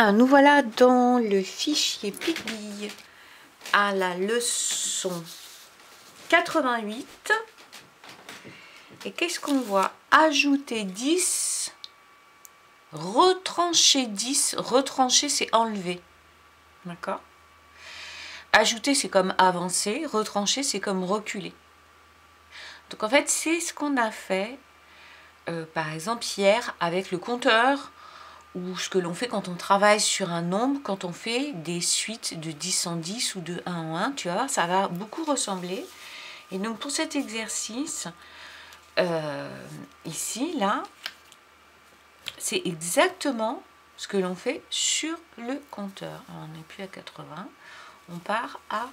Ah, nous voilà dans le fichier Piggy à la leçon 88. Et qu'est-ce qu'on voit? Ajouter 10, retrancher 10. Retrancher, c'est enlever. D'accord? Ajouter, c'est comme avancer. Retrancher, c'est comme reculer. Donc en fait, c'est ce qu'on a fait, euh, par exemple, hier avec le compteur ou ce que l'on fait quand on travaille sur un nombre, quand on fait des suites de 10 en 10 ou de 1 en 1, tu vois, ça va beaucoup ressembler. Et donc pour cet exercice, euh, ici, là, c'est exactement ce que l'on fait sur le compteur. on n'est plus à 80, on part à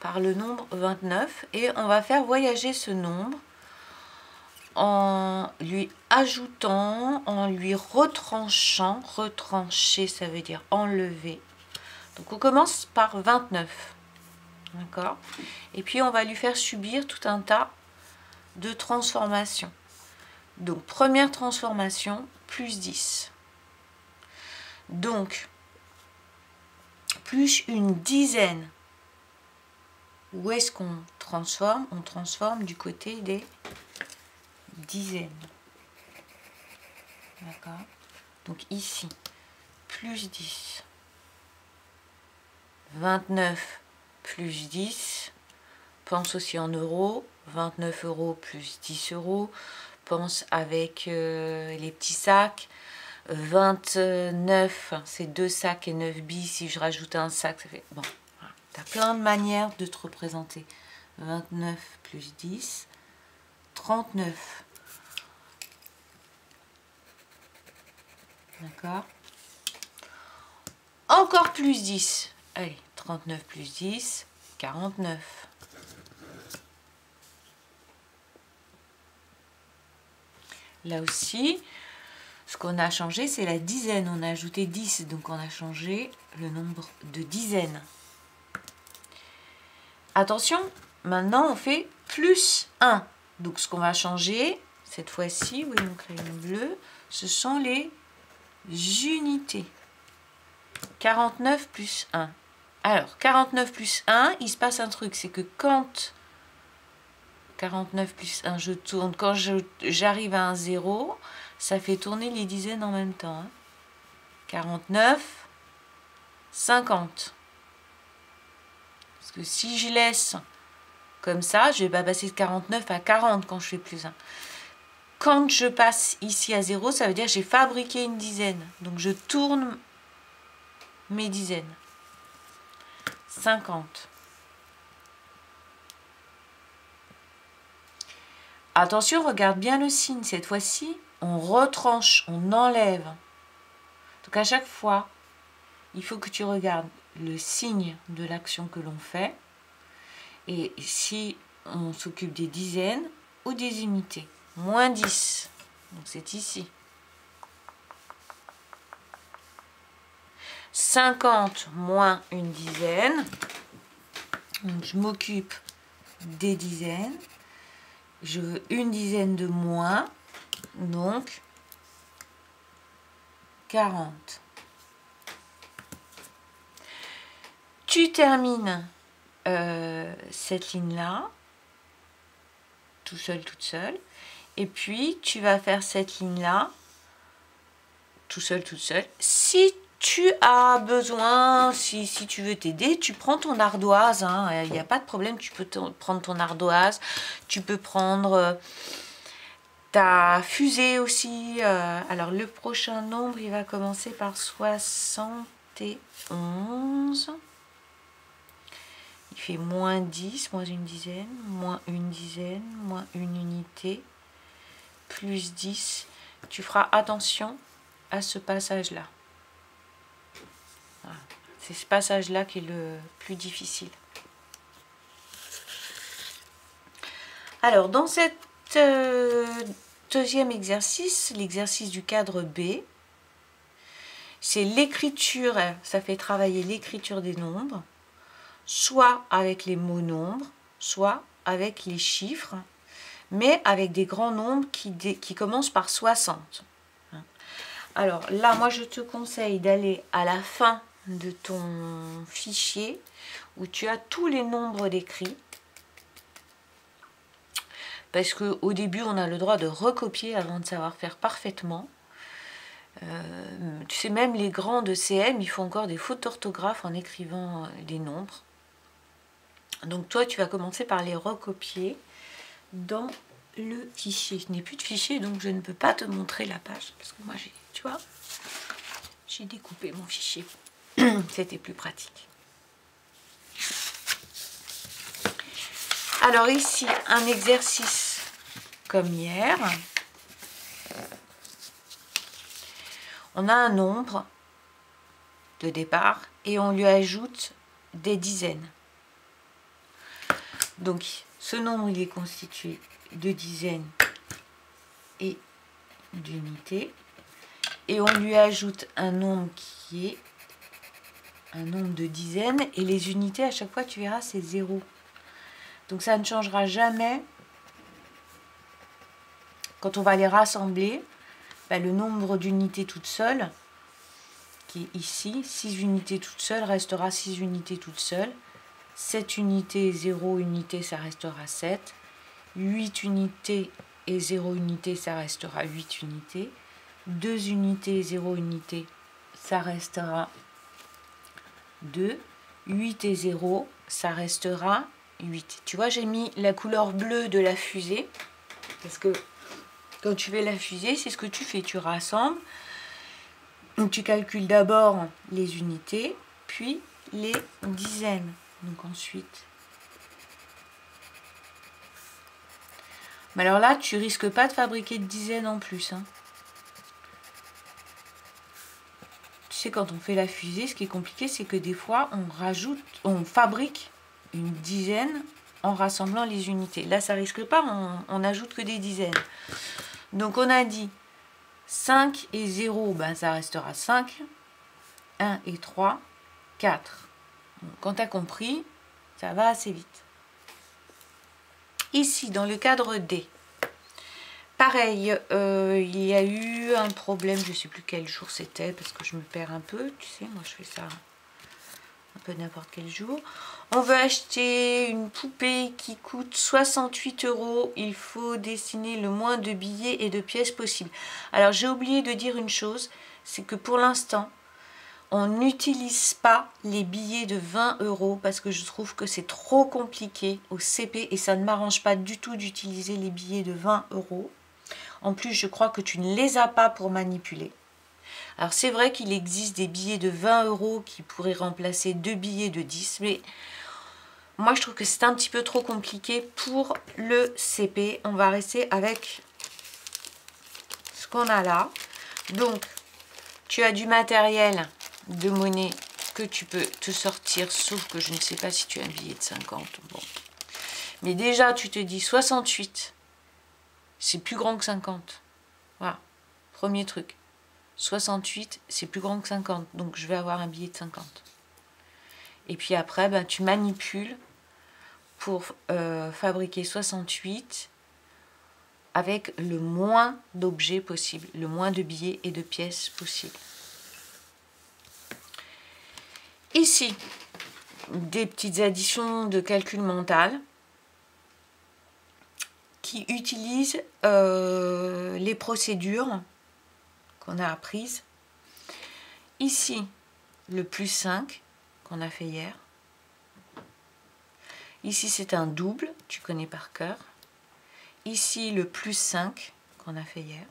par le nombre 29 et on va faire voyager ce nombre en lui ajoutant, en lui retranchant. Retrancher, ça veut dire enlever. Donc on commence par 29. D'accord? Et puis on va lui faire subir tout un tas de transformations. Donc première transformation, plus 10. Donc, plus une dizaine. Où est-ce qu'on transforme? On transforme du côté des dizaines. D'accord Donc ici, plus 10. 29 plus 10. Pense aussi en euros. 29 euros plus 10 euros. Pense avec euh, les petits sacs. 29, c'est deux sacs et 9 billes. Si je rajoute un sac, ça fait... Bon, tu as plein de manières de te représenter. 29 plus 10. 39 D'accord Encore plus 10. Allez, 39 plus 10, 49. Là aussi, ce qu'on a changé, c'est la dizaine. On a ajouté 10, donc on a changé le nombre de dizaines. Attention, maintenant on fait plus 1. Donc ce qu'on va changer, cette fois-ci, oui, mon crayon bleu, ce sont les unités. 49 plus 1. Alors, 49 plus 1, il se passe un truc, c'est que quand 49 plus 1, je tourne, quand j'arrive à un 0, ça fait tourner les dizaines en même temps. 49, 50. Parce que si je laisse comme ça, je vais pas passer de 49 à 40 quand je fais plus 1. Quand je passe ici à 0, ça veut dire que j'ai fabriqué une dizaine. Donc je tourne mes dizaines. 50. Attention, regarde bien le signe. Cette fois-ci, on retranche, on enlève. Donc à chaque fois, il faut que tu regardes le signe de l'action que l'on fait. Et si on s'occupe des dizaines ou des unités moins 10. Donc c'est ici. 50 moins une dizaine. Donc je m'occupe des dizaines. Je veux une dizaine de moins. Donc 40. Tu termines euh, cette ligne-là, tout seul, toute seule. Et puis, tu vas faire cette ligne-là, tout seul, tout seul. Si tu as besoin, si, si tu veux t'aider, tu prends ton ardoise. Hein. Il n'y a pas de problème, tu peux prendre ton ardoise. Tu peux prendre euh, ta fusée aussi. Euh. alors, le prochain nombre, il va commencer par 71. Il fait moins 10, moins une dizaine, moins une dizaine, moins une unité, plus 10. Tu feras attention à ce passage-là. C'est ce passage-là qui est le plus difficile. Alors, dans cet euh, deuxième exercice, l'exercice du cadre B, c'est l'écriture, ça fait travailler l'écriture des nombres, soit avec les mots nombres, soit avec les chiffres mais avec des grands nombres qui, qui commencent par 60. Alors là, moi, je te conseille d'aller à la fin de ton fichier où tu as tous les nombres d'écrits. Parce qu'au début, on a le droit de recopier avant de savoir faire parfaitement. Euh, tu sais, même les grands de CM, ils font encore des fautes d'orthographe en écrivant les nombres. Donc toi, tu vas commencer par les recopier dans le fichier. Je n'ai plus de fichier, donc je ne peux pas te montrer la page. Parce que moi, j'ai, tu vois, j'ai découpé mon fichier. C'était plus pratique. Alors ici, un exercice comme hier. On a un nombre de départ et on lui ajoute des dizaines. Donc, ce nombre, il est constitué de dizaines et d'unités. Et on lui ajoute un nombre qui est un nombre de dizaines. Et les unités, à chaque fois, tu verras, c'est zéro. Donc, ça ne changera jamais. Quand on va les rassembler, bah, le nombre d'unités toutes seules, qui est ici, 6 unités toutes seules, restera 6 unités toutes seules. 7 unités et 0 unités, ça restera 7. 8 unités et 0 unités, ça restera 8 unités. 2 unités et 0 unités, ça restera 2. 8 et 0, ça restera 8. Tu vois, j'ai mis la couleur bleue de la fusée. Parce que quand tu fais la fusée, c'est ce que tu fais. Tu rassembles. tu calcules d'abord les unités, puis les dizaines. Donc ensuite. Mais alors là, tu risques pas de fabriquer de dizaines en plus. Hein. Tu sais, quand on fait la fusée, ce qui est compliqué, c'est que des fois, on rajoute, on fabrique une dizaine en rassemblant les unités. Là, ça risque pas, on, n'ajoute que des dizaines. Donc, on a dit 5 et 0, ben, ça restera 5. 1 et 3, 4 quand tu as compris, ça va assez vite. Ici, dans le cadre D, pareil, euh, il y a eu un problème, je ne sais plus quel jour c'était, parce que je me perds un peu, tu sais, moi je fais ça un peu n'importe quel jour. On veut acheter une poupée qui coûte 68 euros. Il faut dessiner le moins de billets et de pièces possible. Alors j'ai oublié de dire une chose, c'est que pour l'instant, on n'utilise pas les billets de 20 euros parce que je trouve que c'est trop compliqué au CP et ça ne m'arrange pas du tout d'utiliser les billets de 20 euros. En plus, je crois que tu ne les as pas pour manipuler. Alors c'est vrai qu'il existe des billets de 20 euros qui pourraient remplacer deux billets de 10, mais moi je trouve que c'est un petit peu trop compliqué pour le CP. On va rester avec ce qu'on a là. Donc, tu as du matériel de monnaie que tu peux te sortir, sauf que je ne sais pas si tu as un billet de 50. Bon. Mais déjà, tu te dis 68, c'est plus grand que 50. Voilà, premier truc. 68, c'est plus grand que 50, donc je vais avoir un billet de 50. Et puis après, ben, tu manipules pour euh, fabriquer 68 avec le moins d'objets possible, le moins de billets et de pièces possible. Ici, des petites additions de calcul mental qui utilisent euh, les procédures qu'on a apprises. Ici, le plus 5 qu'on a fait hier. Ici, c'est un double, tu connais par cœur. Ici, le plus 5 qu'on a fait hier.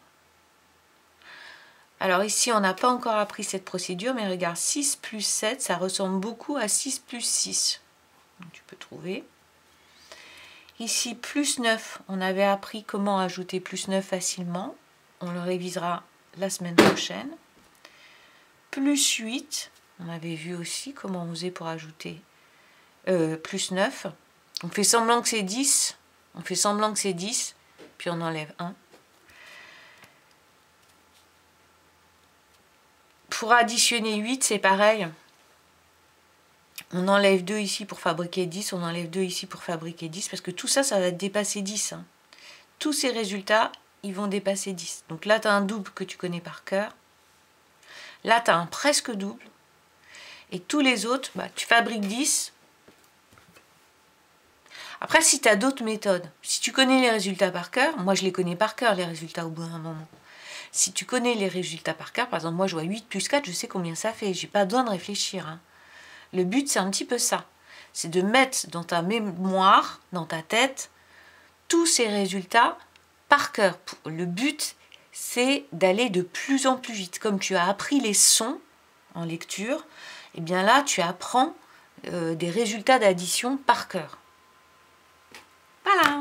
Alors ici, on n'a pas encore appris cette procédure, mais regarde, 6 plus 7, ça ressemble beaucoup à 6 plus 6. tu peux trouver. Ici, plus 9, on avait appris comment ajouter plus 9 facilement. On le révisera la semaine prochaine. Plus 8, on avait vu aussi comment on faisait pour ajouter euh, plus 9. On fait semblant que c'est 10, on fait semblant que c'est 10, puis on enlève 1. Pour additionner 8, c'est pareil. On enlève 2 ici pour fabriquer 10, on enlève 2 ici pour fabriquer 10, parce que tout ça, ça va dépasser 10. Hein. Tous ces résultats, ils vont dépasser 10. Donc là, tu as un double que tu connais par cœur. Là, tu as un presque double. Et tous les autres, bah, tu fabriques 10. Après, si tu as d'autres méthodes, si tu connais les résultats par cœur, moi je les connais par cœur, les résultats au bout d'un moment. Si tu connais les résultats par cœur, par exemple, moi je vois 8 plus 4, je sais combien ça fait. J'ai pas besoin de réfléchir. Hein. Le but, c'est un petit peu ça. C'est de mettre dans ta mémoire, dans ta tête, tous ces résultats par cœur. Le but, c'est d'aller de plus en plus vite. Comme tu as appris les sons en lecture, et eh bien là, tu apprends euh, des résultats d'addition par cœur. Voilà